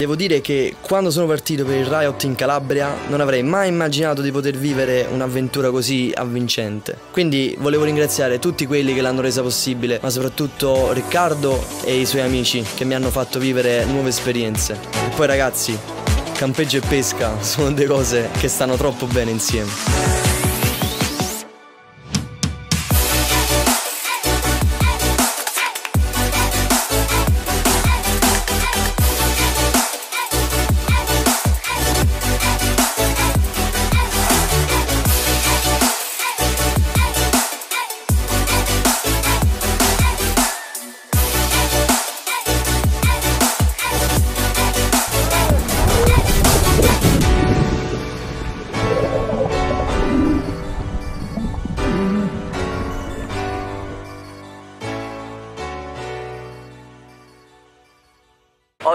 Devo dire che quando sono partito per il Riot in Calabria non avrei mai immaginato di poter vivere un'avventura così avvincente. Quindi volevo ringraziare tutti quelli che l'hanno resa possibile, ma soprattutto Riccardo e i suoi amici che mi hanno fatto vivere nuove esperienze. E poi ragazzi, campeggio e pesca sono due cose che stanno troppo bene insieme.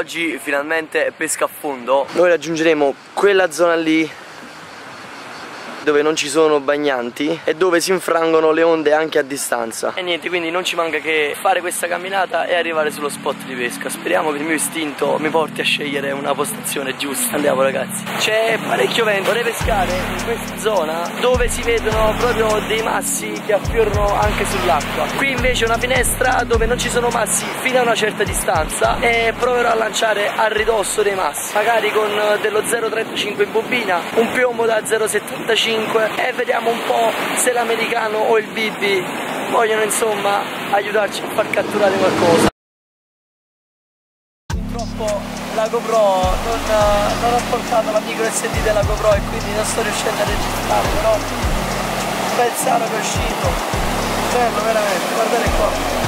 Oggi finalmente pesca a fondo. Noi raggiungeremo quella zona lì dove non ci sono bagnanti e dove si infrangono le onde anche a distanza. E niente quindi non ci manca che fare questa camminata e arrivare sullo spot di pesca. Speriamo che il mio istinto mi porti a scegliere una postazione giusta. Andiamo ragazzi. C'è parecchio vento. Vorrei pescare in questa zona dove si vedono proprio dei massi che affiorano anche sull'acqua. Qui invece una finestra dove non ci sono massi fino a una certa distanza e proverò a lanciare a ridosso dei massi. Magari con dello 0,35 in bobina un piombo da 0,75 5 e vediamo un po' se l'americano o il Bibi vogliono insomma aiutarci a far catturare qualcosa. Purtroppo la GoPro non, non ho portato la micro SD della GoPro e quindi non sto riuscendo a registrare però sano che è uscito. Bello veramente guardate qua.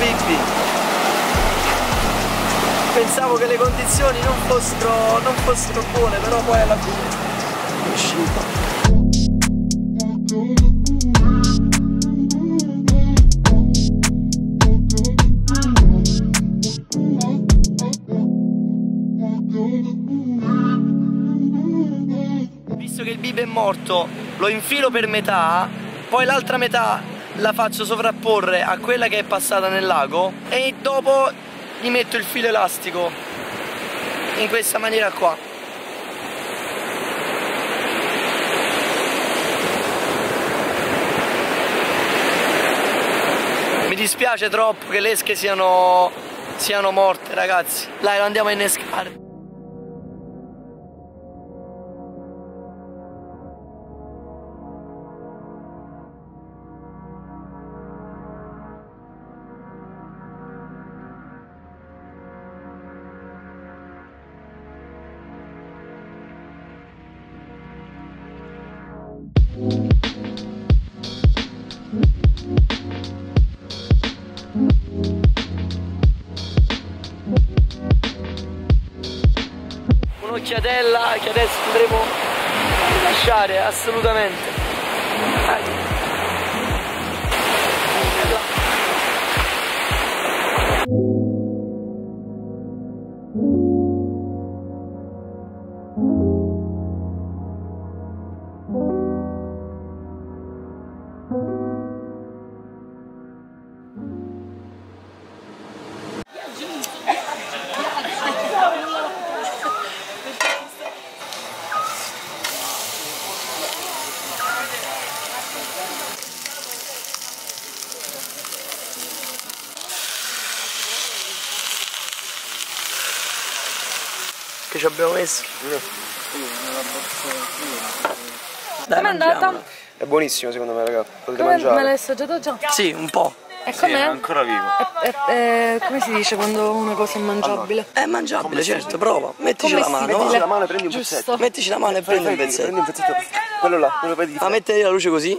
Bibi pensavo che le condizioni non fossero, non fossero buone, però poi alla fine è uscito. Visto che il bib è morto, lo infilo per metà, poi l'altra metà la faccio sovrapporre a quella che è passata nel lago e dopo gli metto il filo elastico in questa maniera qua. Mi dispiace troppo che le esche siano, siano morte ragazzi. Dai lo andiamo a innescare un'occhiatella che adesso andremo a rilasciare assolutamente Dai. Ci abbiamo messo. Dai, Com'è andata? È buonissimo secondo me raga, potete Come mangiare. me l'hai assaggiato già? Sì, un po'. E com'è? Sì, è ancora vivo. È, è- è- come si dice quando una cosa è mangiabile? È mangiabile, certo, prova. Mettici la mano. Commestibile. va. Metti la mano e prendi un Giusto. pezzetto. Mettici la mano e prendi un Prendi pezzetto. un pezzetto. Quello là, quello vedi di Ma metti la luce così?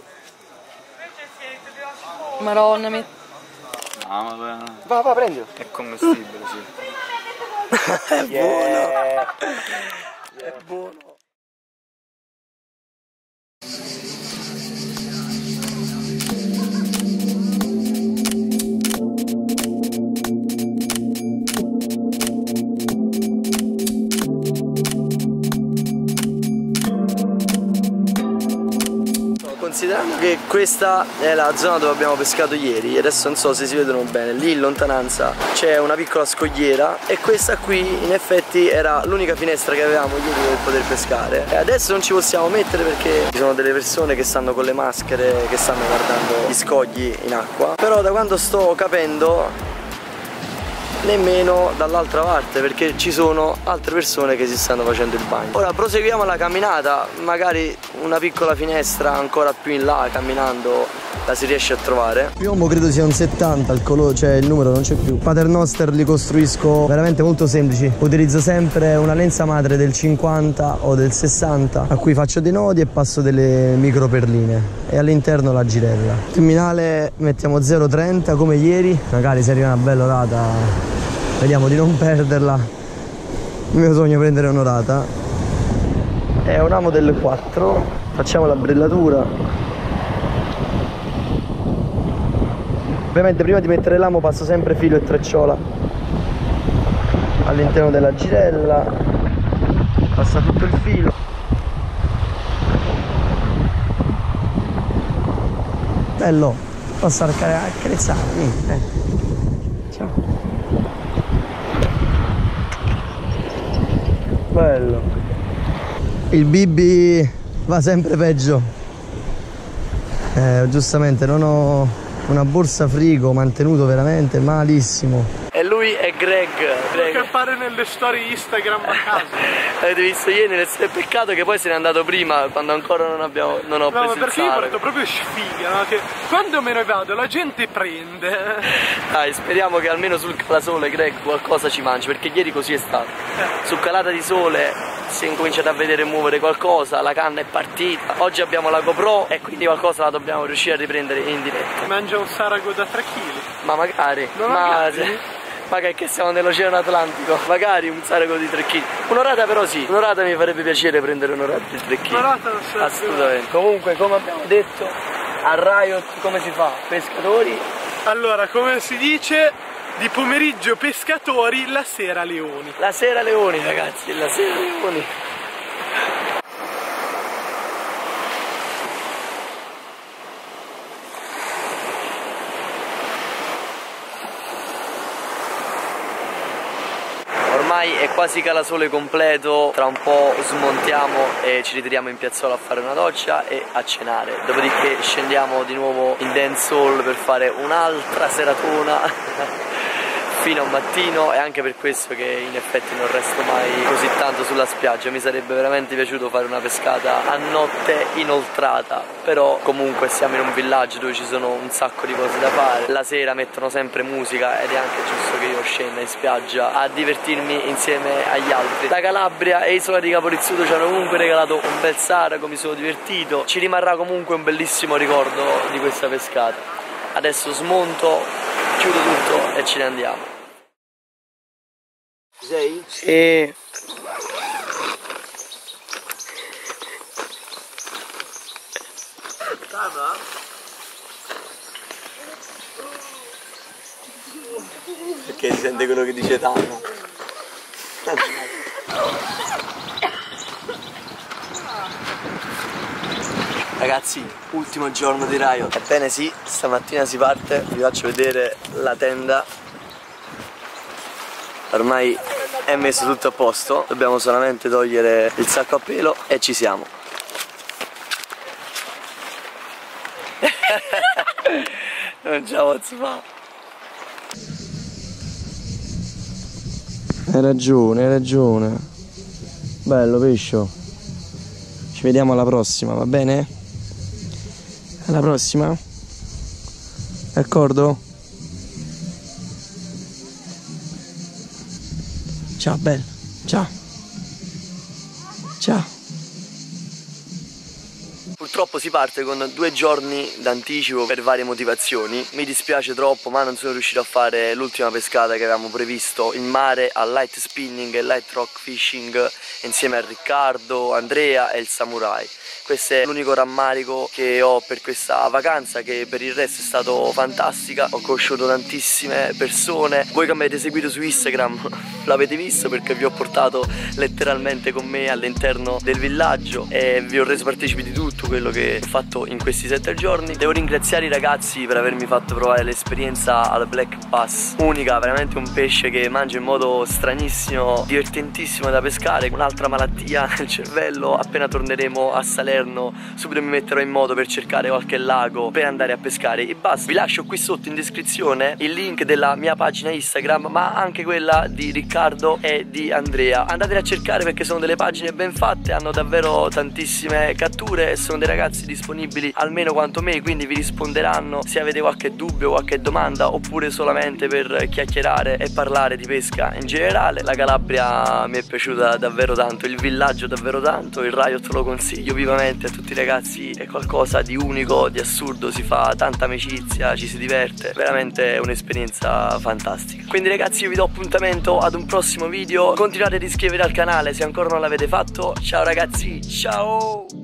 Maronna, mi... No, vabbè. Va, va, prendilo. È commestibile, sì. È buono. che questa è la zona dove abbiamo pescato ieri adesso non so se si vedono bene. Lì in lontananza c'è una piccola scogliera e questa qui in effetti era l'unica finestra che avevamo ieri per poter pescare. E adesso non ci possiamo mettere perché ci sono delle persone che stanno con le maschere che stanno guardando gli scogli in acqua. Però da quando sto capendo nemmeno dall'altra parte perché ci sono altre persone che si stanno facendo il bagno. Ora proseguiamo la camminata magari una piccola finestra ancora più in là camminando la si riesce a trovare. Piombo credo sia un 70 il colore cioè il numero non c'è più. Paternoster li costruisco veramente molto semplici. Utilizzo sempre una lenza madre del 50 o del 60 a cui faccio dei nodi e passo delle micro perline. E all'interno la girella. Terminale mettiamo 0,30 come ieri. Magari se arriva una bella orata vediamo di non perderla. Il mio sogno è prendere un'orata è una Model 4 facciamo la brillatura. Ovviamente prima di mettere l'amo passo sempre filo e trecciola all'interno della girella. Passa tutto il filo. Bello posso accarezzarmi eh. bello il Bibi va sempre peggio eh, giustamente non ho una borsa frigo mantenuto veramente malissimo e lui è Greg, Greg. che appare nelle storie Instagram a caso avete visto ieri nel peccato che poi se n'è andato prima quando ancora non abbiamo non ho no, preso ma perché io porto proprio sfiga no? che quando me ne vado la gente prende dai speriamo che almeno sul calasole Greg qualcosa ci mangi perché ieri così è stato eh. su calata di sole si è incominciato a vedere muovere qualcosa, la canna è partita. Oggi abbiamo la GoPro e quindi qualcosa la dobbiamo riuscire a riprendere in diretta. Mangia un sarago da 3 kg. Ma magari. Ma magari ma che siamo nell'oceano Atlantico, magari un saraco di 3 kg. Un'orata però sì, un'orata mi farebbe piacere prendere un'orata di 3 kg. Un'orata non serve. Assolutamente. Comunque, come abbiamo detto, a Riot come si fa? Pescatori? Allora, come si dice, di pomeriggio pescatori, la sera leoni. La sera leoni, ragazzi, la sera leoni. ormai è quasi calasole completo, tra un po' smontiamo e ci ritiriamo in piazzola a fare una doccia e a cenare, dopodiché scendiamo di nuovo in dance hall per fare un'altra seratona fino a un mattino e anche per questo che in effetti non resto mai così tanto sulla spiaggia. Mi sarebbe veramente piaciuto fare una pescata a notte inoltrata però comunque siamo in un villaggio dove ci sono un sacco di cose da fare. La sera mettono sempre musica ed è anche giusto che io scenda in spiaggia a divertirmi insieme agli altri. La Calabria e Isola di Caporizzuto ci hanno comunque regalato un bel saraco mi sono divertito. Ci rimarrà comunque un bellissimo ricordo di questa pescata. Adesso smonto chiudo tutto e ce ne andiamo sei? Sì. Tama? Perché si sente quello che dice Tama? Ragazzi, ultimo giorno di Riot. Ebbene sì, stamattina si parte, vi faccio vedere la tenda ormai è messo tutto a posto dobbiamo solamente togliere il sacco a pelo e ci siamo. Non ce la posso fare hai ragione hai ragione. Bello pescio. Ci vediamo alla prossima va bene? alla prossima? D'accordo? Ciao bello. Ciao. Ciao. Si parte con due giorni d'anticipo per varie motivazioni. Mi dispiace troppo ma non sono riuscito a fare l'ultima pescata che avevamo previsto in mare a light spinning e light rock fishing insieme a Riccardo, Andrea e il Samurai. Questo è l'unico rammarico che ho per questa vacanza che per il resto è stato fantastica. Ho conosciuto tantissime persone. Voi che mi avete seguito su Instagram l'avete visto perché vi ho portato letteralmente con me all'interno del villaggio e vi ho reso partecipi di tutto quello che ho fatto in questi sette giorni. Devo ringraziare i ragazzi per avermi fatto provare l'esperienza al Black Bass Unica, veramente un pesce che mangia in modo stranissimo, divertentissimo da pescare. Un'altra malattia nel cervello. Appena torneremo a Salerno subito mi metterò in moto per cercare qualche lago per andare a pescare. I bass Vi lascio qui sotto in descrizione il link della mia pagina Instagram ma anche quella di Riccardo e di Andrea. Andatele a cercare perché sono delle pagine ben fatte, hanno davvero tantissime catture e sono dei ragazzi disponibili almeno quanto me quindi vi risponderanno se avete qualche dubbio, qualche domanda oppure solamente per chiacchierare e parlare di pesca in generale La Calabria mi è piaciuta davvero tanto, il villaggio davvero tanto, il Riot lo consiglio vivamente a tutti i ragazzi è qualcosa di unico, di assurdo, si fa tanta amicizia, ci si diverte, veramente è un'esperienza fantastica. Quindi ragazzi io vi do appuntamento ad un prossimo video, continuate ad iscrivervi al canale se ancora non l'avete fatto, ciao ragazzi, ciao!